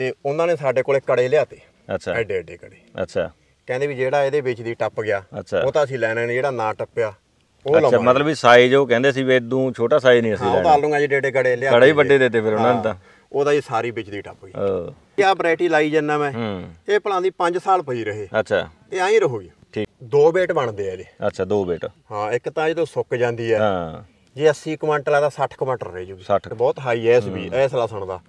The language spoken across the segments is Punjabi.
ਤੇ ਉਹਨਾਂ ਨੇ ਸਾਡੇ ਕੋਲੇ ਕੜੇ ਲਿਆਤੇ। ਅੱਛਾ। ਐਡੇ ਐਡੇ ਕੜੇ। ਅੱਛਾ। ਕਹਿੰਦੇ ਵੀ ਜਿਹੜਾ ਇਹਦੇ ਵਿੱਚ ਦੀ ਟੱਪ ਗਿਆ ਅੱਛਾ। ਉਹ ਤਾਂ ਅਸੀਂ ਲੈਣਾ ਨਹੀਂ ਜਿਹੜਾ ਨਾ ਟੱਪਿਆ ਉਹ ਅੱਛਾ ਲਵਾਂਗੇ ਮਤਲਬ ਵੀ ਸਾਈਜ਼ ਉਹ ਕਹਿੰਦੇ ਸੀ ਵੀ ਇਦੋਂ ਛੋਟਾ ਸਾਈਜ਼ ਨਹੀਂ ਅਸੀਂ ਹਾਂ ਉਹ ਤਾਂ ਲੈਣਾ ਆਲੂਆਂ ਜਿਹੜੇ ਏਡੇ ਕੜੇ ਲਿਆ ਕੜੇ ਹੀ ਵੱਡੇ ਦਿੱਤੇ ਫਿਰ ਉਹਨਾਂ ਨੇ ਤਾਂ। ਉਹਦਾ ਹੀ ਸਾਰੀ ਵਿੱਚ ਦੀ ਟੱਪ ਗਈ। ਇਹ ਆ ਵੈਰਾਈਟੀ ਲਾਈ ਜੰਨਾ ਮੈਂ। ਹੂੰ। ਇਹ ਭਲਾਂ ਦੀ 5 ਸਾਲ ਪਈ ਰਹੇ। ਅੱਛਾ। ਇਹ ਐਂ ਹੀ ਰਹੂਗੀ। ਠੀਕ। ਦੋ ਵੇਟ ਬਣਦੇ ਆ ਇਹਦੇ। ਅੱਛਾ ਦੋ ਬੇਟ ਹਾਂ ਇੱਕ ਤਾਂ ਜਦੋਂ ਸੁੱਕ ਜਾਂਦੀ ਹੈ ਹਾਂ। ਜੇ 80 ਕੁਇੰਟਲ ਆ ਤਾਂ 60 ਕੁਇੰਟਲ ਰਹਿ ਜੂਗੀ। 60 ਬਹੁਤ ਹਾਈ ਹੈ ਇਸ ਵੀ ਇਸ ਲਸਣ ਦਾ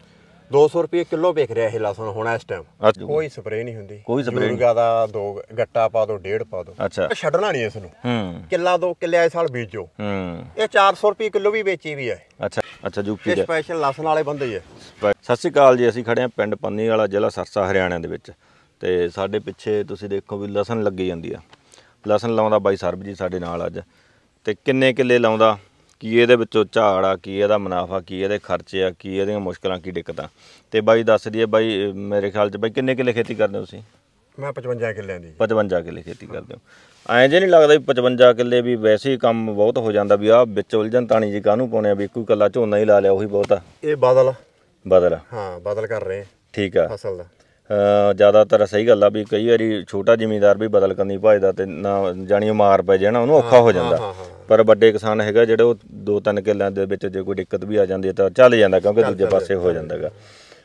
200 ਰੁਪਏ ਕਿਲੋ ਵਿਕ ਰਿਹਾ ਇਹ ਲਸਣ ਹੁਣ ਇਸ ਟਾਈਮ ਕੋਈ ਸਪਰੇਅ ਨਹੀਂ ਹੁੰਦੀ। ਕੋਈ ਨਹੀਂ। ਯੂਰੀਆ ਦਾ ਦੋ ਗੱਟਾ ਪਾ ਦੋ ਡੇਢ ਪਾ ਦੋ। ਅੱਛਾ। ਛੱਡਣਾ ਨਹੀਂ ਇਸ ਨੂੰ। ਹੂੰ। ਕਿੱਲਾ ਦੋ ਕਿੱਲੇ ਇਸ ਸਾਲ ਬੀਜੋ। ਹੂੰ। ਇਹ 400 ਰੁਪਏ ਕਿਲੋ ਵੀ ਵੇਚੀ ਵੀ ਹੈ। ਅੱਛਾ ਅੱਛਾ ਯੂਪੀ ਦੇ ਸਪੈਸ਼ਲ ਲਸਣ ਵਾਲੇ ਬੰਦੇ ਹੀ ਹੈ। ਸਤਿ ਸ਼੍ਰੀ ਅਕਾਲ ਜੀ ਅਸੀਂ ਖੜੇ ਹਾਂ ਪਿੰਡ ਪੰਨੀ ਵਾਲਾ ਜ਼ਿਲ੍ਹਾ ਸਰਸਾ ਹਰਿਆਣਾ ਦੇ ਵਿੱਚ। ਤੇ ਸਾਡੇ ਪਿੱਛੇ ਤੁਸੀਂ ਦੇਖੋ ਵੀ ਲਸਣ ਲੱਗੀ ਜਾਂਦੀ ਆ। ਲਸਣ ਲਾਉਂਦਾ ਬਾਈ ਸਰਬ ਜੀ ਸਾਡੇ ਨਾਲ ਅੱਜ। ਤੇ ਕਿੰਨੇ ਕਿੱਲੇ ਲਾਉਂਦਾ? ਕੀ ਇਹਦੇ ਵਿੱਚੋਂ ਝਾੜ ਆ ਕੀ ਇਹਦਾ ਮੁਨਾਫਾ ਕੀ ਇਹਦੇ ਖਰਚੇ ਆ ਕੀ ਇਹਦੀਆਂ ਮੁਸ਼ਕਲਾਂ ਕੀ ਦਿੱਕਤਾਂ। ਤੇ ਬਾਈ ਦੱਸ ਦਈਏ ਬਾਈ ਮੇਰੇ ਖਿਆਲ 'ਚ ਬਾਈ ਕਿੰਨੇ ਕਿੱਲੇ ਖੇਤੀ ਕਰਦੇ ਹੋ ਤੁਸੀਂ? ਮੈਂ 55 ਕਿੱਲਿਆਂ ਦੀ। 55 ਕਿੱਲੇ ਖੇਤੀ ਕਰਦੇ ਹੋ। ਐਂ ਜੇ ਨਹੀਂ ਲੱਗਦਾ ਵੀ 55 ਕਿੱਲੇ ਵੀ ਵੈਸੇ ਹੀ ਕੰਮ ਬਹੁਤ ਹੋ ਜਾਂਦਾ ਵੀ ਆ ਵਿੱਚ ਉਲਝਣ ਤਾਣੀ ਜੀ ਕਾਹਨੂੰ ਪਾਉਣੇ ਆ ਵੀ ਕੋਈ ਕੱਲਾ ਝੋਨਾ ਹੀ ਲਾ ਲਿਆ ਉਹੀ ਬਹੁਤ ਆ। ਇਹ ਬਦਲ ਬਦਲ ਹਾਂ ਬਦਲ ਕਰ ਰਹੇ ਠੀਕ ਆ। ਫਸਲ ਦਾ। ਜ਼ਿਆਦਾਤਰ ਸਹੀ ਗੱਲ ਆ ਵੀ ਕਈ ਵਾਰੀ ਛੋਟਾ ਜ਼ਿਮੀਂਦਾਰ ਵੀ ਬਦਲ ਕਰਨੀ ਭਾਜਦਾ ਤੇ ਨਾ ਜਾਣੀ ਮਾਰ ਪੈ ਜਾਣਾ ਉਹਨੂੰ ਔਖਾ ਹੋ ਜਾਂਦਾ। ਪਰ ਵੱਡੇ ਕਿਸਾਨ ਹੈਗਾ ਜਿਹੜੇ ਉਹ ਦੋ ਤਿੰਨ ਕਿੱਲਿਆਂ ਦੇ ਵਿੱਚ ਜੇ ਕੋਈ ਦਿੱਕਤ ਵੀ ਆ ਜਾਂਦੀ ਹੈ ਤਾਂ ਚੱਲ ਜਾਂਦਾ ਕਿਉਂਕਿ ਦੂਜੇ ਪਾਸੇ ਹੋ ਜਾਂਦਾਗਾ।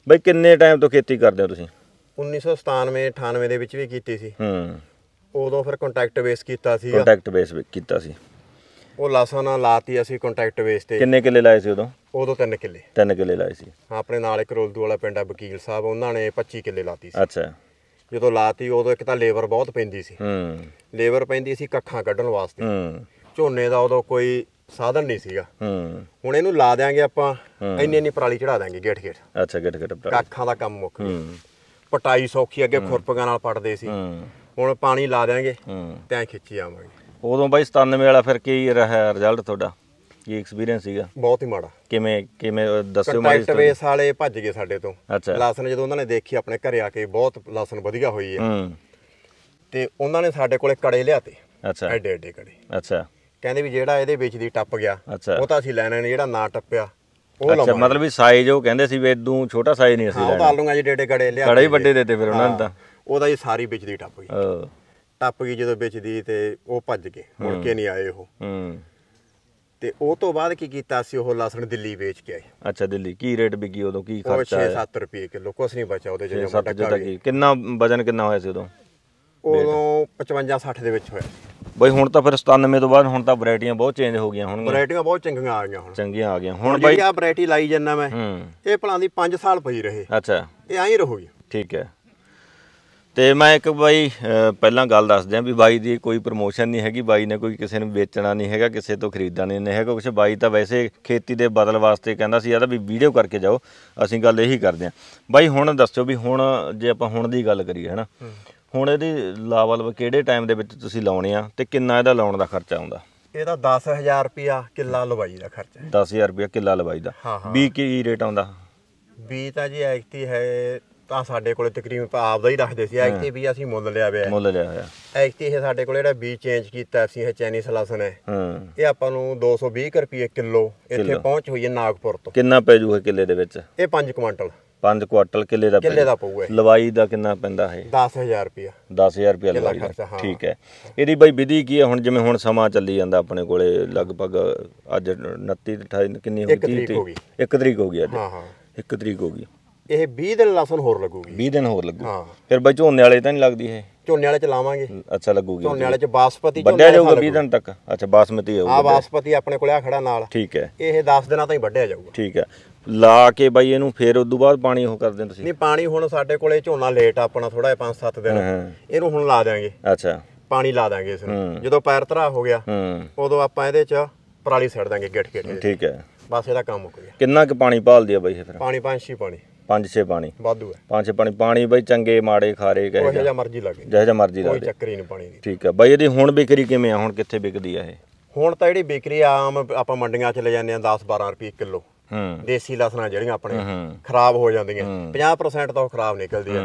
ਬਈ ਕਿੰਨੇ ਟਾਈਮ ਤੋਂ ਖੇਤੀ ਕਰਦੇ ਹੋ ਤੁਸੀਂ? 1997 98 ਦੇ ਵਿੱਚ ਵੀ ਕੀਤੀ ਸੀ। ਹੂੰ। ਉਦੋਂ ਫਿਰ ਕੰਟੈਕਟ ਬੇਸ ਕੀਤਾ ਸੀ ਕੰਟੈਕਟ ਬੇਸ ਕੀਤਾ ਸੀ। ਉਹ ਲਸਣ ਲਾਤੀ ਅਸੀਂ ਕੰਟੈਕਟ ਬੇਸ ਤੇ। ਕਿੰਨੇ ਕਿੱਲੇ ਲਾਏ ਸੀ ਉਦੋਂ? ਉਦੋਂ 3 ਕਿੱਲੇ। ਤਿੰਨ ਕਿੱਲੇ ਲਾਏ ਸੀ। ਆਪਣੇ ਨਾਲ ਇੱਕ ਰੋਲਦੂ ਵਾਲਾ ਪਿੰਡ ਆ ਵਕੀਲ ਸਾਹਿਬ ਉਹਨਾਂ ਨੇ 25 ਕਿੱਲੇ ਲਾਤੀ ਸੀ। ਅੱਛਾ। ਜਦੋਂ ਲਾਤੀ ਉਦੋਂ ਇੱਕ ਤਾਂ ਲੇਬਰ ਬਹੁਤ ਪੈਂਦੀ ਸੀ। ਹੂੰ। ਲੇਬਰ ਪੈਂਦੀ ਸੀ ਕੱਖਾਂ ਕੱਢਣ ਵਾਸਤੇ। ਹੂੰ। ਝੋਨੇ ਦਾ ਉਦੋਂ ਕੋਈ ਸਾਧਨ ਨਹੀਂ ਸੀਗਾ। ਹੂੰ। ਹੁਣ ਇਹਨੂੰ ਲਾ ਦਿਆਂਗੇ ਆਪਾਂ ਇੰਨੀ ਇੰਨੀ ਪਰਾਲੀ ਚੜਾ ਦਿਆਂਗੇ ਗੇਟ ਗੇਟ। ਅੱਛਾ ਗਿੱਟ ਗਿੱਟ ਕੱਖਾਂ ਦਾ ਕੰਮ ਮੁੱਕ ਗਿਆ। ਪਟਾਈ ਸੌਖੀ ਅੱਗੇ ਖੁਰਪੀਆਂ ਨਾਲ ਪਟਦੇ ਸੀ। ਹੂੰ। ਹੁਣ ਪਾਣੀ ਲਾ ਦਿਆਂਗੇ ਤੇ ਖਿੱਚੀ ਆਵਾਂਗੇ। ਉਦੋਂ ਬਾਈ 97 ਵਾਲਾ ਫਿਰ ਕੀ ਰਿਹਾ ਰਿਜ਼ਲਟ ਤੁਹਾਡਾ? ਕੀ ਐਕਸਪੀਰੀਅੰਸ ਸੀਗਾ? ਬਹੁਤ ਹੀ ਮਾੜਾ। ਕਿਵੇਂ ਕਿਵੇਂ ਦੱਸਿਓ ਮਾੜੀ ਕੰਟੈਕਟ ਬੇਸ ਵਾਲੇ ਭੱਜ ਗਏ ਸਾਡੇ ਤੋਂ। ਅੱਛਾ। ਲਸਣ ਜਦੋਂ ਉਹਨਾਂ ਨੇ ਦੇਖੀ ਆਪਣੇ ਘਰੇ ਆ ਕੇ ਬਹੁਤ ਲਸਣ ਵਧੀਆ ਹੋਈ ਹੈ। ਹੂੰ। ਤੇ ਉਹਨਾਂ ਨੇ ਸਾਡੇ ਕੋਲੇ ਕੜੇ ਲਿਆਤੇ। ਅੱਛਾ। ਐਡੇ ਐਡੇ ਕੜੇ। ਅੱਛਾ। ਕਹਿੰਦੇ ਵੀ ਜਿਹੜਾ ਇਹਦੇ ਵਿੱਚ ਦੀ ਟੱਪ ਗਿਆ ਅੱਛਾ। ਉਹ ਤਾਂ ਅਸੀਂ ਲੈਣਾ ਨਹੀਂ ਜਿਹੜਾ ਨਾ ਟੱਪਿਆ ਉਹ ਅੱਛਾ ਲਵਾਂਗੇ ਮਤਲਬ ਵੀ ਸਾਈਜ਼ ਉਹ ਕਹਿੰਦੇ ਸੀ ਵੀ ਇਦੋਂ ਛੋਟਾ ਸਾਈਜ਼ ਨਹੀਂ ਅਸੀਂ ਹਾਂ ਉਹ ਤਾਂ ਲੈਣਾ ਆਲੂਆਂ ਜਿਹੜੇ ਏਡੇ ਕੜੇ ਲਿਆ ਕੜੇ ਹੀ ਵੱਡੇ ਦਿੱਤੇ ਫਿਰ ਉਹਨਾਂ ਨੇ ਤਾਂ। ਉਹਦਾ ਹੀ ਸਾਰੀ ਵਿੱਚ ਦੀ ਟੱਪ ਗਈ। ਟੱਪ ਗਈ ਜਦੋਂ ਵਿੱਚ ਦੀ ਤੇ ਉਹ ਭੱਜ ਗਏ ਮੁੜ ਕੇ ਨਹੀਂ ਆਏ ਉਹ। ਹੂੰ। ਤੇ ਉਹ ਤੋਂ ਬਾਅਦ ਕੀ ਕੀਤਾ ਸੀ ਉਹ ਲਸਣ ਦਿੱਲੀ ਵੇਚ ਕੇ ਆਏ। ਅੱਛਾ ਦਿੱਲੀ ਕੀ ਰੇਟ ਵਿਕੀ ਉਦੋਂ ਕੀ ਖਰਚਾ ਆਇਆ? 6-7 ਰੁਪਏ ਕਿਲੋ ਕੁਛ ਨਹੀਂ ਬਚਿਆ ਉਹਦੇ 'ਚ ਕੀ ਕਿੰਨਾ ਵਜਨ ਕਿੰਨਾ ਹੋਇਆ ਸੀ ਉਦੋਂ? ਉਦੋਂ 55-60 ਦੇ ਵਿੱਚ ਹੋਇਆ। ਬਈ ਹੁਣ ਤਾਂ ਫਿਰ 97 ਤੋਂ ਬਾਅਦ ਹੁਣ ਤਾਂ ਵੈਰਾਈਟੀਆਂ ਬਹੁਤ ਚੇਂਜ ਹੋ ਗਈਆਂ ਹੋਣਗੀਆਂ। ਵੈਰਾਈਟੀਆਂ ਬਹੁਤ ਚੰਗੀਆਂ ਆ ਗਈਆਂ ਹੁਣ। ਚੰਗੀਆਂ ਆ ਗਈਆਂ। ਹੁਣ ਬਾਈ ਆ ਵੈਰਾਈਟੀ ਲਾਈ ਜੰਨਾ ਮੈਂ ਇਹ ਭਲਾਂ ਦੀ 5 ਸਾਲ ਪਈ ਰਹੇ। ਅੱਛਾ। ਇਹ ਐਂ ਹੀ ਰਹੂਗੀ। ਠੀਕ ਹੈ। ਤੇ ਮੈਂ ਇੱਕ ਬਾਈ ਪਹਿਲਾਂ ਗੱਲ ਦੱਸ ਦਿਆਂ ਵੀ ਬਾਈ ਦੀ ਕੋਈ ਪ੍ਰਮੋਸ਼ਨ ਨਹੀਂ ਹੈਗੀ ਬਾਈ ਨੇ ਕੋਈ ਕਿਸੇ ਨੂੰ ਵੇਚਣਾ ਨਹੀਂ ਹੈਗਾ ਕਿਸੇ ਤੋਂ ਖਰੀਦਣਾ ਨਹੀਂ ਹੈਗਾ ਕੁਛ। ਬਾਈ ਤਾਂ ਵੈਸੇ ਖੇਤੀ ਦੇ ਬਦਲ ਵਾਸਤੇ ਕਹਿੰਦਾ ਸੀ ਇਹਦਾ ਵੀ ਵੀਡੀਓ ਕਰਕੇ ਜਾਓ ਅਸੀਂ ਗੱਲ ਇਹੀ ਕਰਦੇ ਹਾਂ। ਬਾਈ ਹੁਣ ਦੱਸੋ ਵੀ ਹੁਣ ਜੇ ਆਪਾਂ ਹੁਣ ਦੀ ਗੱਲ ਕਰੀਏ ਹਨਾ? ਹੁਣ ਇਹਦੀ ਲਾਵਲ ਕਿਹੜੇ ਟਾਈਮ ਦੇ ਵਿੱਚ ਤੁਸੀਂ ਲਾਉਣੇ ਆ ਤੇ ਕਿੰਨਾ ਇਹਦਾ ਲਾਉਣ ਦਾ ਖਰਚਾ ਆਉਂਦਾ? ਇਹਦਾ 10000 ਰੁਪਿਆ ਕਿੱਲਾ ਲਵਾਈ ਦਾ ਖਰਚਾ ਹੈ। 10000 ਰੁਪਏ ਕਿੱਲਾ ਲਵਾਈ ਦਾ। ਵੀ ਕੀ ਰੇਟ ਆਉਂਦਾ? ਵੀ ਤਾਂ ਜੀ ਐਕਟੀ ਹੈ ਤਾਂ ਸਾਡੇ ਕੋਲੇ ਤਕਰੀਬਨ ਆਪਾਂ ਆਪਦਾ ਹੀ ਰੱਖਦੇ ਸੀ। ਐਕਟੀ ਵੀ ਅਸੀਂ ਮੁੱਲ ਲਿਆ ਪਿਆ ਮੁੱਲ ਲਿਆ ਹੋਇਆ। ਐਕਟੀ ਇਹ ਸਾਡੇ ਕੋਲੇ ਜਿਹੜਾ ਬੀ ਚੇਂਜ ਕੀਤਾ ਸੀ ਇਹ ਚਾਈਨੀਸ ਲਸਣ ਹੈ। ਹੂੰ। ਇਹ ਆਪਾਂ ਨੂੰ 220 ਕੁ ਰੁਪਏ ਕਿਲੋ ਇੱਥੇ। ਪਹੁੰਚ ਹੋਈ ਹੈ ਨਾਗਪੁਰ ਤੋਂ। ਕਿੰਨਾ ਪੈ ਜੂਗਾ ਕਿੱਲੇ ਦੇ ਵਿੱਚ? ਇਹ 5 ਕੁਇੰਟਲ। 5 ਕੁਆਟਲ ਕਿੱਲੇ ਦਾ ਕਿੱਲੇ ਦਾ। ਪਊਗਾ ਇਹ। ਲਵਾਈ ਦਾ ਕਿੰਨਾ ਪੈਂਦਾ ਹੈ 10000 ਰੁਪਿਆ 10000 ਰੁਪਏ ਕਿੱਲਾ ਲਵਾਈ ਖਰਚਾ, ਦਾ ਹਾਂ। ਠੀਕ ਹੈ। ਇਹਦੀ ਬਈ ਵਿਧੀ ਕੀ ਹੈ? ਹੁਣ ਜਿਵੇਂ ਹੁਣ ਸਮਾਂ ਚੱਲੀ ਜਾਂਦਾ ਆਪਣੇ ਕੋਲੇ ਲਗਭਗ ਅੱਜ 29 28 ਕਿੰਨੀ ਹੋ ਇੱਕ ਗਈ ਤਰੀਕ ਹੋ ਗਈ। 1 ਤਰੀਕ ਹੋ ਗਈ ਅੱਜ। ਹਾਂ ਹਾਂ। 1 ਤਰੀਕ ਹੋ ਗਈ। ਇਹ 20 ਦਿਨ ਲਸਣ ਹੋਰ ਲੱਗੂਗੀ। 20 ਦਿਨ ਹੋਰ ਲੱਗੂ। ਹਾਂ। ਫਿਰ ਬਈ ਝੋਨੇ ਵਾਲੇ ਤਾਂ ਨਹੀਂ ਲੱਗਦੀ ਇਹ? ਝੋਨੇ ਵਾਲੇ ਚ ਲਾਵਾਂਗੇ। ਅੱਛਾ ਲੱਗੂਗੀ। ਝੋਨੇ ਵਾਲੇ ਚ ਬਾਸਪਤੀ ਵੱਡਿਆ ਜਾਊਗਾ ਵਾਲਾ 20 ਦਿਨ ਤੱਕ? ਅੱਛਾ ਬਾਸਮਤੀ ਆ ਆਊਗਾ ਬਾਸਪਤੀ ਆਪਣੇ ਕੋਲੇ ਆ ਖੜਾ ਨਾਲ। ਠੀਕ ਹੈ। ਇਹ 10 ਦਿਨਾਂ ਤਾਈਂ ਵੱਢਿਆ ਜਾਊਗਾ। ਠੀਕ ਹੈ। ਲਾ ਕੇ ਬਾਈ ਇਹਨੂੰ ਫਿਰ ਉਦੋਂ ਬਾਅਦ ਪਾਣੀ ਉਹ ਕਰਦੇ ਹੋ ਤੁਸੀਂ? ਨਹੀਂ ਪਾਣੀ ਹੁਣ ਸਾਡੇ ਕੋਲੇ ਝੋਨਾ ਲੇਟ ਆ ਆਪਣਾ ਥੋੜਾ ਜਿਹਾ 5-7 ਦਿਨ। ਇਹਨੂੰ ਹੁਣ ਲਾ ਦਿਆਂਗੇ। ਅੱਛਾ। ਪਾਣੀ ਲਾ ਦਾਂਗੇ ਇਸ ਨੂੰ। ਜਦੋਂ ਪੈਰ ਧਰਾ ਹੋ ਗਿਆ ਉਦੋਂ ਆਪਾਂ ਇਹਦੇ ਚ ਪਰਾਲੀ ਛੱਡ ਦਾਂਗੇ ਗਿੱਟ ਗਿੱਟ। ਠੀਕ ਹੈ। ਬਸ ਇਹਦਾ ਕੰਮ ਮੁੱਕ ਗਿਆ। ਕਿੰਨਾ ਕੁ ਪਾਣੀ ਭਾਲਦੀ ਆ ਬਾਈ ਇਹ ਫਿਰ ਪਾਣੀ ਪੰਜ ਛੇ ਪਾਣੀ। ਪੰਜ ਛੇ ਪਾਣੀ। ਵਾਧੂ ਹੈ। ਪੰਜ ਛੇ ਪਾਣੀ। ਪਾਣੀ ਬਾਈ ਚੰਗੇ ਮਾੜੇ ਖਾਰੇ ਕਹੇ ਜਿਹਾ ਮਰਜ਼ੀ ਲੱਗੇ। ਜਿਹੋ ਜਿਹਾ ਮਰਜ਼ੀ ਲਾ ਕੋਈ ਚੱਕਰ ਹੀ ਨਹੀਂ ਪਾਣੀ ਦੀ। ਠੀਕ ਹੈ। ਬਾਈ ਇਹਦੀ ਹੁਣ ਵਿਕਰੀ ਕਿਵੇਂ ਆ? ਹੁਣ ਕਿੱਥੇ ਵਿਕਦੀ ਆ ਇਹ? ਹੁਣ ਤਾਂ ਜਿਹੜੀ ਵਿਕਰੀ ਆ ਆਮ ਆਪਾਂ ਮੰਡੀਆਂ ਚ ਲੈ ਜਾਂਦੇ ਆ 10-12 ਰੁਪਏ ਕਿਲੋ। ਦੇਸੀ ਲਸਣਾਂ ਜਿਹੜੀਆਂ ਆਪਣੇ। ਖਰਾਬ ਹੋ ਜਾਂਦੀਆਂ। 50% ਤਾਂ ਖਰਾਬ ਨਿਕਲਦੀ ਆ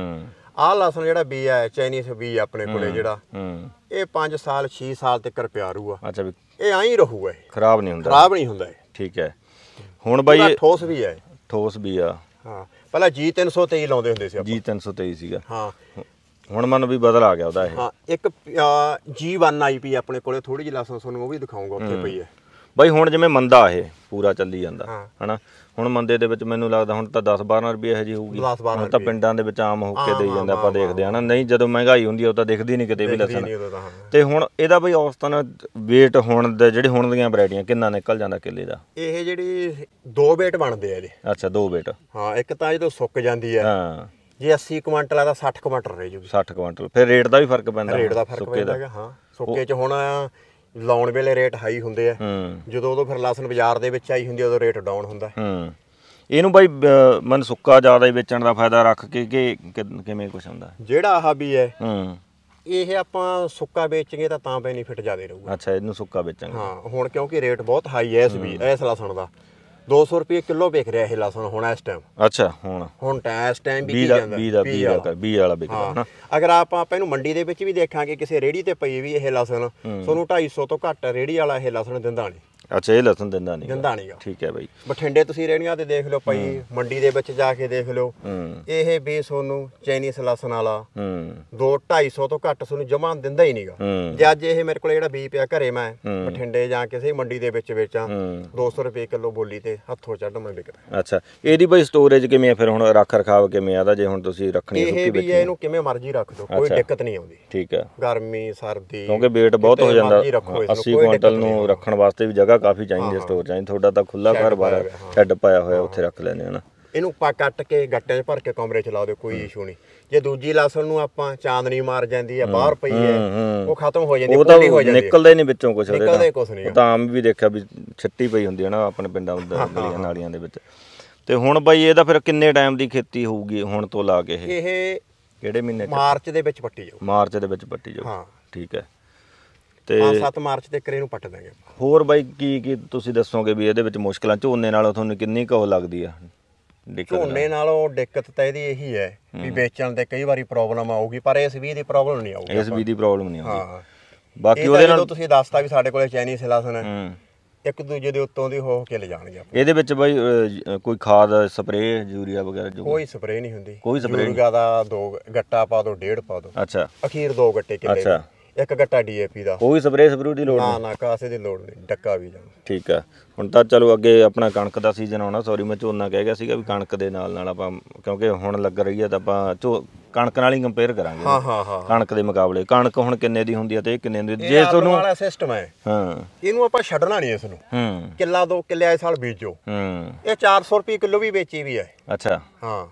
ਆਹ ਲਸਣ ਜਿਹੜਾ ਬੀ ਹੈ ਚਾਈਨੀਸ ਬੀ ਆਪਣੇ ਕੋਲੇ ਜਿਹੜਾ ਇਹ 5 ਸਾਲ 6 ਸਾਲ ਤੱਕ ਪਿਆ ਰਹੂਗਾ ਅੱਛਾ ਵੀ ਇਹ ਐਂ ਹੀ ਰਹੂਗਾ ਇਹ। ਖਰਾਬ ਨਹੀਂ ਹੁੰਦਾ। ਖਰਾਬ ਨਹੀਂ ਹੁੰਦਾ ਇਹ। ਠੀਕ ਹੈ। ਹੁਣ ਬਾਈ ਇਹ ਠੋਸ ਵੀ ਹੈ। ਠੋਸ ਵੀ ਆ। ਹਾਂ। ਪਹਿਲਾਂ ਜੀ 323 ਲਾਉਂਦੇ ਹੁੰਦੇ ਸੀ ਆਪਾਂ। ਜੀ 323 ਸੀਗਾ। ਹਾਂ। ਹੁਣ ਮਨ ਵੀ ਬਦਲ ਆ ਗਿਆ ਉਹਦਾ ਇਹ। ਹਾਂ। ਇੱਕ ਜੀ 1 ਆਈਪੀ ਆਪਣੇ ਕੋਲੇ ਥੋੜੀ ਜਿਹੀ ਲਾਇਸੈਂਸ ਤੁਹਾਨੂੰ ਉਹ ਵੀ ਦਿਖਾਉਂਗਾ ਉੱਥੇ ਪਈ ਹੈ। ਬਾਈ ਹੁਣ ਜਿਵੇਂ ਮੰਦਾ ਇਹ ਪੂਰਾ ਚੱਲੀ ਜਾਂਦਾ ਹਾਂ। ਹਨਾ? ਹੁਣ ਮੰਦੇ ਦੇ ਵਿੱਚ ਮੈਨੂੰ ਲੱਗਦਾ ਹੁਣ ਤਾਂ 10 12 ਰੁਪਏ ਇਹ ਜੀ ਹੋਊਗੀ। 10 12 ਹੁਣ ਤਾਂ। ਪਿੰਡਾਂ ਦੇ ਵਿੱਚ ਆਮ ਹੋ ਕੇ ਦੇਈ ਜਾਂਦਾ ਆਪਾਂ ਦੇਖਦੇ ਹਾਂ ਨਾ ਨਹੀਂ ਜਦੋਂ ਮਹਿੰਗਾਈ ਹੁੰਦੀ ਆ ਉਹ ਤਾਂ ਦਿਖਦੀ ਨਹੀਂ ਕਿਤੇ ਵੀ ਲਸਣ। ਤਾਂ ਹਾਂ। ਹੁਣ ਇਹਦਾ ਬਈ ਔਸਤਨ weight ਹੁਣ ਦੇ ਜਿਹੜੇ ਹੁਣ ਦੀਆਂ ਵੈਰਾਈਟੀਆਂ ਕਿੰਨਾ ਨਿਕਲ ਜਾਂਦਾ ਕਿੱਲੇ ਦਾ? ਇਹ ਜਿਹੜੀ ਦੋ ਵੇਟ ਬਣਦੇ ਆ ਇਹਦੇ। ਅੱਛਾ ਦੋ weight ਹਾਂ ਇੱਕ ਤਾਂ ਜਦੋਂ ਸੁੱਕ ਜਾਂਦੀ ਹੈ ਹਾਂ। ਜੇ 80 ਕੁਇੰਟਲ ਆ ਤਾਂ 60 ਕੁਇੰਟਲ ਰਹਿ ਜੂਗੀ। 60 ਕੁਇੰਟਲ ਫਿਰ ਰੇਟ ਦਾ ਵੀ ਫ਼ਰਕ ਪੈਂਦਾ ਰੇਟ ਦਾ ਫ਼ਰਕ ਪੈਂਦਾ ਹਾਂ। ਸੁੱਕੇ 'ਚ ਹੁਣ ਲਾਉਣ ਵੇਲੇ ਰੇਟ ਹਾਈ ਹੁੰਦੇ ਆ। ਜਦੋਂ ਉਦੋਂ ਫਿਰ ਲਸਣ ਬਾਜ਼ਾਰ ਦੇ ਵਿੱਚ ਆਈ ਹੁੰਦੀ ਆ, ਉਦੋਂ ਰੇਟ ਡਾਊਨ ਹੁੰਦਾ। ਹੂੰ। ਇਹਨੂੰ ਬਾਈ ਮਨ ਸੁੱਕਾ ਜ਼ਿਆਦਾ ਹੀ ਵੇਚਣ ਦਾ ਫਾਇਦਾ ਰੱਖ ਕੇ ਕਿ ਕਿਵੇਂ ਕੁਛ ਹੁੰਦਾ? ਜਿਹੜਾ ਆਹ ਵੀ ਹੈ ਹੂੰ। ਇਹ ਆਪਾਂ ਸੁੱਕਾ ਵੇਚਾਂਗੇ ਤਾਂ ਤਾਂ ਬੈਨੀਫਿਟ ਜ਼ਿਆਦਾ ਰਹੂਗਾ। ਅੱਛਾ ਇਹਨੂੰ ਸੁੱਕਾ ਵੇਚਾਂਗੇ। ਹਾਂ ਹੁਣ ਕਿਉਂਕਿ ਰੇਟ ਬਹੁਤ ਹਾਈ ਹੈ ਇਸ ਵੀ ਇਸ ਲਸਣ ਦਾ। 200 ਰੁਪਏ ਕਿਲੋ ਵਿਕ ਰਿਹਾ ਇਹ ਲਸਣ ਹੁਣ ਇਸ ਟਾਈਮ ਅੱਛਾ ਹੁਣ। ਹੁਣ ਇਸ ਟਾਈਮ ਵੀ ਜਾਂਦਾ। ਬੀ ਦਾ ਬੀ ਦਾ ਕਰ ਬੀ ਵਾਲਾ ਵਿਕਦਾ ਹਨਾ। ਅਗਰ ਆਪਾਂ ਆਪਾਂ ਇਹਨੂੰ ਮੰਡੀ ਦੇ ਵਿੱਚ ਵੀ ਦੇਖਾਂਗੇ ਕਿਸੇ ਰੇੜੀ ਤੇ ਪਈ ਵੀ ਇਹ ਲਸਣ ਤੁਹਾਨੂੰ 250 ਤੋਂ ਘੱਟ ਰੇੜੀ ਵਾਲਾ ਇਹ ਲਸਣ ਦਿੰਦਾ ਨਹੀਂ। ਅੱਛਾ ਇਹ ਲਸਣ ਦਿੰਦਾ ਨਹੀਂ ਦਿੰਦਾ ਨਹੀਂਗਾ ਠੀਕ ਹੈ ਬਾਈ। ਬਠਿੰਡੇ ਤੁਸੀਂ ਰੇੜੀਆਂ ਤੇ ਦੇਖ ਲਓ ਪਈ ਮੰਡੀ ਦੇ ਵਿੱਚ ਜਾ ਕੇ ਦੇਖ ਲਓ। ਹੂੰ। ਇਹ ਵੀ ਤੁਹਾਨੂੰ ਚਾਈਨੀਸ ਲਸਣ ਵਾਲਾ। ਹੂੰ। 2 250 ਤੋਂ ਘੱਟ ਤੁਹਾਨੂੰ ਜਮਾ ਦਿੰਦਾ ਹੀ ਨਹੀਂਗਾ ਹੂੰ। ਜੇ ਅੱਜ ਇਹ ਮੇਰੇ ਕੋਲ ਜਿਹੜਾ ਬੀ ਪਿਆ ਘਰੇ ਮੈਂ ਹੂੰ। ਬਠਿੰਡੇ ਜਾਂ ਕਿਸੇ ਮੰਡੀ ਦੇ ਵਿੱਚ ਵੇਚਾਂ ਹੂੰ। 200 ਰੁਪਏ ਕਿਲੋ ਬੋਲੀ ਤੇ ਹੱਥੋਂ ਚੱਢ ਮੈਂ ਵਿਕਦਾ। ਅੱਛਾ ਇਹਦੀ ਬਾਈ ਸਟੋਰੇਜ ਕਿਵੇਂ ਆ ਫਿਰ ਹੁਣ ਰੱਖ ਰਖਾਵ ਕਿਵੇਂ ਆਦਾ ਜੇ ਹੁਣ ਤੁਸੀਂ ਰੱਖਣੀ ਹੈ ਇਹ ਸੁੱਕੀ ਵੀ ਵੇਚਣੀ ਹੈ ਇਹਨੂੰ ਕਿਵੇਂ ਮਰਜ਼ੀ ਰੱਖ ਦਿਓ ਕੋਈ। ਦਿੱਕਤ ਨਹੀਂ ਆਉਂਦੀ। ਠੀਕ ਹੈ ਗਰਮੀ ਸਰਦੀ ਕਿਉਂਕਿ weight ਬਹੁਤ ਹੋ ਜਾਂਦਾ। ਮਰਜ਼ੀ ਰੱਖੋ ਇਸ ਨੂੰ, 80 ਕੋਈ ਕੁਇੰਟਲ ਨੂੰ ਰੱਖਣ ਵਾਸਤੇ ਵੀ ਜਗ੍ਹਾ ਕਾਫੀ ਚਾਹੀਦੀ ਸਟੋਰ ਚਾਹੀਦੀ ਤੁਹਾਡਾ ਤਾਂ ਖੁੱਲਾ ਘਰ ਬਾਰ। ਸ਼ੈੱਡ ਪਾਇਆ ਹੋਇਆ ਉੱਥੇ ਰੱਖ ਲੈਨੇ ਹਨਾ ਇਹਨੂੰ ਪਾ ਕੱਟ ਕੇ ਗੱਟਿਆਂ 'ਚ ਭਰ ਕੇ ਕਮਰੇ 'ਚ ਲਾ ਦਿਓ ਕੋਈ ਇਸ਼ੂ ਨਹੀਂ। ਜੇ ਦੂਜੀ ਲਸਣ ਨੂੰ ਆਪਾਂ ਚਾਂਦਨੀ ਮਾਰ ਜਾਂਦੀ ਹੈ ਬਾਹਰ ਪਈ ਹੈ ਹੂੰ। ਉਹ ਖਤਮ ਹੋ ਜਾਂਦੀ ਪੂਰੀ ਹੋ ਜਾਂਦੀ। ਨਿਕਲਦਾ ਨਹੀਂ ਵਿੱਚੋਂ ਕੁਝ ਉਹਦੇ ਨਿਕਲਦਾ ਕੁਛ ਨਹੀਂ। ਉਹ ਤਾਂ ਆਮ ਵੀ ਦੇਖਿਆ ਵੀ ਛੱਟੀ ਪਈ ਹੁੰਦੀ ਹੈ ਨਾ ਆਪਣੇ ਪਿੰਡਾਂ ਦੇ ਗਲੀਆਂ ਨਾਲੀਆਂ ਦੇ ਵਿੱਚ। ਤੇ ਹੁਣ ਬਾਈ ਇਹਦਾ ਫਿਰ ਕਿੰਨੇ ਟਾਈਮ ਦੀ ਖੇਤੀ ਹੋਊਗੀ ਹੁਣ ਤੋਂ ਲਾ ਕੇ ਇਹ? ਇਹ ਕਿਹੜੇ ਮਹੀਨੇ ਚ? ਮਾਰਚ ਦੇ ਵਿੱਚ ਪੱਟੀ ਜਾਊ। ਮਾਰਚ ਦੇ ਵਿੱਚ ਪੱਟੀ ਜਾਊ। ਹਾਂ। ਠੀਕ ਹੈ। ਤੇ 5-7 ਮਾਰਚ ਤੇ ਕਰੇ ਨੂੰ ਪੱਟ ਦਾਂਗੇ ਹੋਰ ਬਾਈ ਕੀ ਕੀ ਤੁਸੀਂ ਦੱਸੋਗੇ ਵੀ ਇਹਦੇ ਵਿੱਚ ਮੁਸ਼ਕਲਾਂ ਝੋਨੇ ਨਾਲੋਂ ਤੁਹਾਨੂੰ ਕਿੰਨੀ ਕੁ ਉਹ ਲੱਗਦੀ ਆ? ਦਿੱਕਤ ਝੋਨੇ ਨਾਲੋਂ ਦਿੱਕਤ ਤਾਂ ਇਹਦੀ ਇਹੀ ਹੈ ਵੀ ਵੇਚਣ ਤੇ ਕਈ ਵਾਰੀ ਪ੍ਰੋਬਲਮ ਆਊਗੀ ਪਰ ਇਸ ਵੀ ਦੀ ਪ੍ਰੋਬਲਮ ਨਹੀਂ ਆਊਗੀ ਇਸ ਵੀ ਦੀ ਪ੍ਰੋਬਲਮ ਨਹੀਂ ਆਉਂਦੀ। ਹਾਂ। ਬਾਕੀ ਉਹਦੇ ਨਾਲ ਤੁਸੀਂ ਦੱਸਤਾ ਵੀ ਸਾਡੇ ਕੋਲੇ ਚਾਈਨੀਸ ਲਸਣ ਹੈ ਇੱਕ ਦੂਜੇ ਦੇ ਉੱਤੋਂ ਦੀ ਹੋ ਕੇ ਲੈ ਜਾਣਗੇ ਆਪਾਂ। ਇਹਦੇ ਵਿੱਚ ਬਾਈ ਕੋਈ ਖਾਦ ਸਪਰੇਅ ਯੂਰੀਆ ਵਗੈਰਾ ਜੋ ਕੋਈ ਸਪਰੇਅ ਨਹੀਂ ਹੁੰਦੀ। ਕੋਈ ਨਹੀਂ। ਯੂਰੀਆ ਦਾ ਦੋ ਗੱਟਾ ਪਾ ਦੋ ਡੇਢ ਪਾ ਦੋ। ਅੱਛਾ। ਅਖੀਰ ਦੋ ਗੱਟੇ ਕਿੱਲੇ ਅੱਛਾ। ਇੱਕ ਗੱਟਾ ਡੀਏਪੀ ਦਾ। ਕੋਈ ਸਪਰੇਅ ਸਪਰੂ ਦੀ ਲੋੜ ਨਾ ਨਹੀਂ? ਨਾ ਕਾਸੇ ਦੀ ਲੋੜ ਨਹੀਂ ਡੱਕਾ ਵੀ ਜਾਣਾ ਠੀਕ ਆ। ਹੁਣ ਤਾਂ ਚਲੋ ਅੱਗੇ ਆਪਣਾ ਕਣਕ ਦਾ ਸੀਜ਼ਨ ਆਉਣਾ ਸੌਰੀ ਮੈਂ ਝੋਨਾ ਕਹਿ ਗਿਆ ਸੀਗਾ ਵੀ ਕਣਕ ਦੇ ਨਾਲ ਨਾਲ ਆਪਾਂ ਕਿਉਂਕਿ ਹੁਣ ਲੱਗ ਰਹੀ ਹੈ ਤਾਂ ਆਪਾਂ ਝੋ ਕਣਕ ਨਾਲ ਹੀ ਕੰਪੇਅਰ ਕਰਾਂਗੇ। ਹਾਂ ਹਾਂ ਹਾਂ ਕਣਕ ਦੇ ਮੁਕਾਬਲੇ। ਕਣਕ ਹੁਣ ਕਿੰਨੇ ਦੀ ਹੁੰਦੀ ਹੈ ਤੇ ਇਹ ਕਿੰਨੇ ਦੀ ਜੇ ਤੁਹਾਨੂੰ ਵਾਲਾ ਸਿਸਟਮ ਹੈ। ਹਾਂ। ਇਹਨੂੰ ਆਪਾਂ ਛੱਡਣਾ ਨਹੀਂ ਇਸ ਨੂੰ। ਹੂੰ। ਕਿੱਲਾ ਦੋ ਕਿੱਲੇ ਆਏ ਸਾਲ ਬੀਜੋ। ਹੂੰ। ਇਹ 400 ਰੁਪਏ ਕਿਲੋ ਵੀ ਵੇਚੀ ਵੀ ਹੈ। ਅੱਛਾ। ਹਾਂ।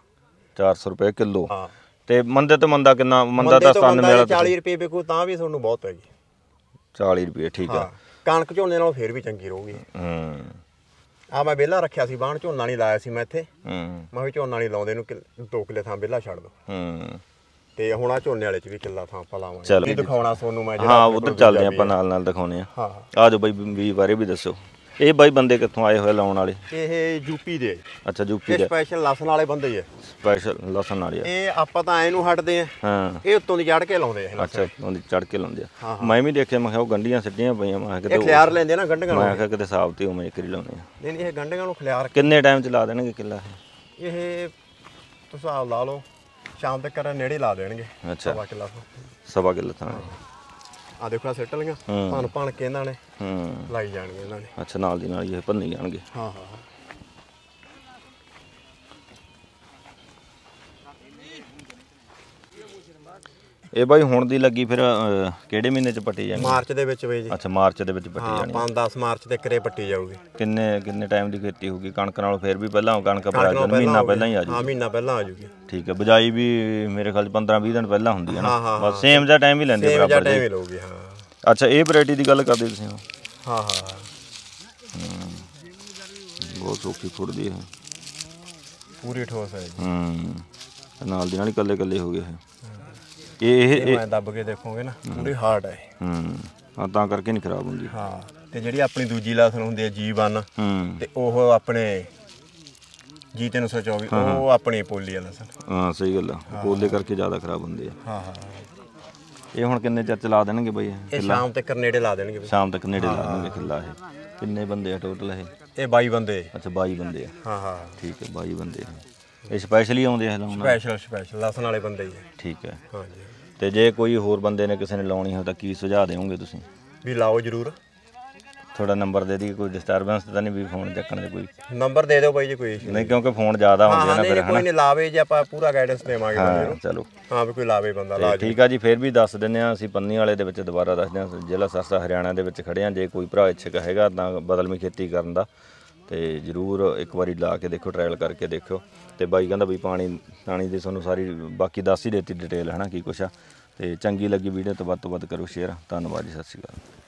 400 ਰੁਪਏ ਕਿਲੋ। ਹਾਂ। ਤੇ ਮੰਦੇ ਤੋਂ ਮੰਦਾ ਕਿੰਨਾ ਮੰਦਾ ਤਾਂ ਤੋਂ 97 ਮੰਦਾ ਵਾਲਾ ਜੇ 40 ਰੁਪਏ ਵਿਕੂ ਤਾਂ ਵੀ ਤੁਹਾਨੂੰ ਬਹੁਤ ਹੈਗੀ 40 ਰੁਪਏ ਠੀਕ ਹਾਂ ਆ ਕਣਕ ਝੋਨੇ ਨਾਲੋਂ ਫੇਰ ਵੀ ਚੰਗੀ ਰਹੂਗੀ। ਹੂੰ। ਆ ਮੈਂ ਵਿਹਲਾ ਰੱਖਿਆ ਸੀ ਬਾਣ ਝੋਨਾ ਨਹੀਂ ਲਾਇਆ ਸੀ ਮੈਂ ਇੱਥੇ। ਹੂੰ। ਮੈਂ ਵੀ ਝੋਨਾ ਨਹੀਂ ਲਾਉਂਦੇ ਕਿੱਲ- ਦੋ ਕਿੱਲੇ ਥਾਂ ਵਿਹਲਾ ਛੱਡ ਦੋ। ਹੂੰ। ਤੇ ਹੁਣ ਆ ਝੋਨੇ ਵਾਲੇ ਚ ਵੀ ਕਿੱਲਾ ਥਾਂ ਆਪਾਂ ਲਾਵਾਂਗੇ। ਚਲੋ। ਕੀ ਦਿਖਾਉਣਾ ਤੁਹਾਨੂੰ ਮੈਂ ਹਾਂ ਆਪਣੇ ਉਧਰ ਚੱਲਦੇ ਆਪਾਂ ਹੈ। ਨਾਲ ਨਾਲ ਦਿਖਾਉਨੇ ਆ ਹਾਂ। ਆ ਜਾਓ ਬਾਈ ਵੀ ਬਾਰੇ ਵੀ ਦੱਸੋ। ਇਹ ਬਾਈ ਬੰਦੇ ਕਿੱਥੋਂ ਆਏ ਹੋਏ ਲਾਉਣ ਵਾਲੇ? ਇਹ ਯੂਪੀ ਦੇ ਅੱਛਾ ਯੂਪੀ ਦੇ ਸਪੈਸ਼ਲ ਲਸਣ ਵਾਲੇ ਬੰਦੇ ਆ ਸਪੈਸ਼ਲ ਲਸਣ ਵਾਲੇ ਆ। ਇਹ ਆਪਾਂ ਤਾਂ ਐ ਨੂੰ ਹਟਦੇ ਆ। ਹਾਂ। ਇਹ ਉੱਤੋਂ ਦੀ ਚੜ ਕੇ ਲਾਉਂਦੇ ਆ ਅੱਛਾ ਉਹਦੀ ਚੜ ਕੇ ਲਾਉਂਦੇ ਆ। ਮੈਂ ਵੀ ਦੇਖਿਆ ਮੈਂ ਕਿਹਾ ਉਹ ਗੰਡੀਆਂ ਸਿੱਟੀਆਂ ਪਈਆਂ ਮੈਂ ਕਿਹਾ ਇਹ ਕਿਤੇ ਖਲਿਆਰ ਲੈਂਦੇ ਨਾ ਗੰਢੀਆਂ ਨੂੰ। ਮੈਂ ਕਿਹਾ ਕਿਤੇ ਸਾਫ਼ ਤੇ ਉਵੇਂ ਕਰੀ ਲਾਉਣੇ ਆ। ਨਹੀਂ ਨਹੀਂ ਇਹ ਗੰਢੀਆਂ ਨੂੰ ਖਲਿਆਰ ਕਿੰਨੇ ਟਾਈਮ ਚ ਲਾ ਦੇਣਗੇ ਕਿੱਲਾ ਇਹ? ਤੁਸੀਂ ਹਿਸਾਬ ਲਾ ਲਓ ਸ਼ਾਮ ਤੱਕ ਨੇੜੇ ਲਾ ਦੇਣਗੇ। ਅੱਛਾ। ਸਵਾ ਕਿੱਲਾ ਸਵਾ ਕਿੱਲਾ ਥਾਂ। ਆ ਦੇਖੋ ਆ ਸਿੱਟ ਲੀਆਂ। ਭਣ ਭਣ ਕੇ ਇਹਨਾਂ ਨੇ ਹੂੰ ਲਾਈ ਜਾਣਗੇ ਇਹਨਾਂ ਨੇ ਅੱਛਾ ਨਾਲ ਦੀ ਨਾਲ ਇਹ ਭੰਨੀ ਜਾਣਗੇ ਹਾਂ ਹਾਂ ਹਾਂ। ਇਹ ਬਾਈ ਹੁਣ ਦੀ ਲੱਗੀ ਫਿਰ ਅਹ, ਕਿਹੜੇ ਮਹੀਨੇ ਚ ਪੱਟੀ ਜਾਣੀ? ਮਾਰਚ ਦੇ ਵਿੱਚ ਵੇ ਜੀ। ਅੱਛਾ ਮਾਰਚ ਦੇ ਵਿੱਚ ਪੱਟੀ ਹਾਂ ਜਾਣੀ। 5-10 ਮਾਰਚ ਤੇ ਕਰੇ ਪੱਟੀ ਜਾਊਗੀ। ਕਿੰਨੇ ਕਿੰਨੇ ਟਾਈਮ ਦੀ ਖੇਤੀ ਹੋਊਗੀ? ਕਣਕ ਨਾਲੋਂ ਫਿਰ ਵੀ ਪਹਿਲਾਂ ਕਣਕ ਅਪ੍ਰੈਲ ਨਾਲੋਂ ਮਹੀਨਾ। ਪਹਿਲਾਂ ਹੀ ਆ ਹਾਂ ਜੂਗੀ। ਮਹੀਨਾ ਪਹਿਲਾਂ ਆ ਜੂਗੀ। ਠੀਕ ਹੈ ਬਜਾਈ ਵੀ ਮੇਰੇ ਖਿਆਲ 15 20 ਦਿਨ ਪਹਿਲਾਂ ਹੁੰਦੀ ਹੈ ਨਾ। ਹਾਂ, ਹਾਂ, ਬਸ ਸੇਮ ਜਿਹਾ ਟਾਈਮ ਹੀ ਲੈਂਦੇ ਸੇਮ ਜਾਂ ਬਰਾਬਰ ਟਾਈਮ ਜੀ। ਹੀ ਲਊਗੀ ਹਾਂ। ਅੱਛਾ ਇਹ ਵੈਰਾਈਟੀ ਦੀ ਗੱਲ ਕਰਦੇ ਤੁਸੀਂ ਹਾਂ ਹਾਂ। ਬਹੁਤ ਸੌਖੀ ਫੁੱਟਦੀ ਹੈ। ਪੂਰੀ ਠੋਸ ਹੈ ਜੀ। ਹੂੰ ਨਾਲ ਦੀ ਨਾਲ ਹੀ ਕੱਲੇ ਕੱਲੇ ਹੋ ਗਏ ਇਹ। ਇਹ ਮੈਂ ਦੱਬ ਕੇ ਦੇਖੋਗੇ ਨਾ ਪੂਰੀ ਹਾਰਡ ਹੈ। ਹੂੰ ਹਾਂ। ਤਾਂ ਕਰਕੇ ਨਹੀਂ ਖਰਾਬ ਹੁੰਦੀ। ਹਾਂ ਤੇ ਜਿਹੜੀ ਆਪਣੀ ਦੂਜੀ ਲਸਣ ਹੁੰਦੀ ਹੈ G1 ਹੂੰ। ਤੇ ਉਹ ਆਪਣੇ G324 ਉਹ ਆਪਣੀ ਪੋਲੀ ਆ ਲਸਣ ਹਾਂ ਸਹੀ ਗੱਲ ਆ। ਕੋਲੇ ਕਰਕੇ ਜ਼ਿਆਦਾ ਖਰਾਬ ਹੁੰਦੇ ਆ। ਹਾਂ ਹਾਂ ਇਹ ਹੁਣ ਕਿੰਨੇ ਚਿਰ ਚਲਾ ਦੇਣਗੇ ਬਈ ਇਹ? ਸ਼ਾਮ ਤੱਕ ਨੇੜੇ ਲਾ ਦੇਣਗੇ ਸ਼ਾਮ ਤੱਕ ਨੇੜੇ ਲਾ ਦੇਣਗੇ ਕਿੱਲਾ ਇਹ। ਕਿੰਨੇ ਬੰਦੇ ਆ ਟੋਟਲ ਇਹ? ਇਹ 22 ਬੰਦੇ। ਅੱਛਾ 22 ਬੰਦੇ ਆ। ਹਾਂ ਹਾਂ। ਠੀਕ ਹੈ 22 ਬੰਦੇ ਆ। ਇਹ ਸਪੈਸ਼ਲੀ ਆਉਂਦੇ ਆ ਲਾਉਣਾ ਸਪੈਸ਼ਲ ਸਪੈਸ਼ਲ ਲਸਣ ਵਾਲੇ ਬੰਦੇ ਹੈ ਠੀਕ ਹੈ। ਹਾਂਜੀ। ਤੇ ਜੇ ਕੋਈ ਹੋਰ ਬੰਦੇ ਨੇ ਕਿਸੇ ਨੇ ਲਾਉਣੀ ਹੋ ਤਾਂ ਕੀ ਸੁਝਾਅ ਦੇਵੋਗੇ ਤੁਸੀਂ? ਵੀ ਲਾਓ ਜਰੂਰ। ਤੁਹਾਡਾ ਨੰਬਰ ਦੇ ਦੀ ਕੋਈ ਡਿਸਟਰਬੈਂਸ ਤਾਂ ਨਹੀਂ ਵੀ ਫੋਨ ਚੱਕਣ ਦੇ ਕੋਈ? ਨੰਬਰ ਦੇ ਦਿਓ ਬਾਈ ਜੀ ਕੋਈ issue ਨਹੀਂ ਕਿਉਂਕਿ ਫੋਨ ਜ਼ਿਆਦਾ ਹਾਂ ਹੁੰਦੇ ਆ ਹਾਂ ਨਾ ਫਿਰ ਨਹੀਂ, ਕੋਈ ਨਹੀਂ ਲਾਵੇ ਜੇ ਆਪਾਂ ਪੂਰਾ ਗਾਈਡੈਂਸ ਦੇਵਾਂਗੇ ਬੰਦੇ ਹਾਂ ਨੂੰ ਚਲੋ। ਹਾਂ ਵੀ ਕੋਈ ਲਾਵੇ ਬੰਦਾ ਤੇ ਲਾ ਠੀਕ ਆ ਜੀ ਫਿਰ ਵੀ ਦੱਸ ਦਿੰਨੇ ਆ ਅਸੀਂ ਪੰਨੀ ਵਾਲੇ ਦੇ ਵਿੱਚ ਦੁਬਾਰਾ ਦੱਸਦੇ ਆ ਜ਼ਿਲ੍ਹਾ ਸਰਸਾ ਹਰਿਆਣਾ ਦੇ ਵਿੱਚ ਖੜੇ ਆ ਜੇ ਕੋਈ ਭਰਾ ਇੱਛੁਕ ਹੈਗਾ ਤਾਂ ਬਦਲਵੀਂ ਖੇਤੀ ਕਰਨ ਦਾ। ਤੇ ਜਰੂਰ ਇੱਕ ਵਾਰੀ ਲਾ ਕੇ ਦੇਖੋ ਟ੍ਰਾਇਲ ਕਰਕੇ ਦੇਖਿਓ। ਤੇ ਬਾਈ ਕਹਿੰਦਾ ਵੀ ਪਾਣੀ ਪਾਣੀ ਦੀ ਤੁਹਾਨੂੰ ਸਾਰੀ, ਬਾਕੀ ਦੱਸ ਹੀ ਦਿੱਤੀ ਡਿਟੇਲ ਹੈ ਨਾ ਕੀ ਕੁਛ ਆ। ਤੇ ਚੰਗੀ ਲੱਗੀ ਵੀਡੀਓ ਤਾਂ ਵੱਧ ਤੋਂ ਵੱਧ ਕਰੋ ਸ਼ੇਅਰ ਧੰਨਵਾਦ ਜੀ, ਸਤਿ ਸ਼੍ਰੀ ਅਕਾਲ।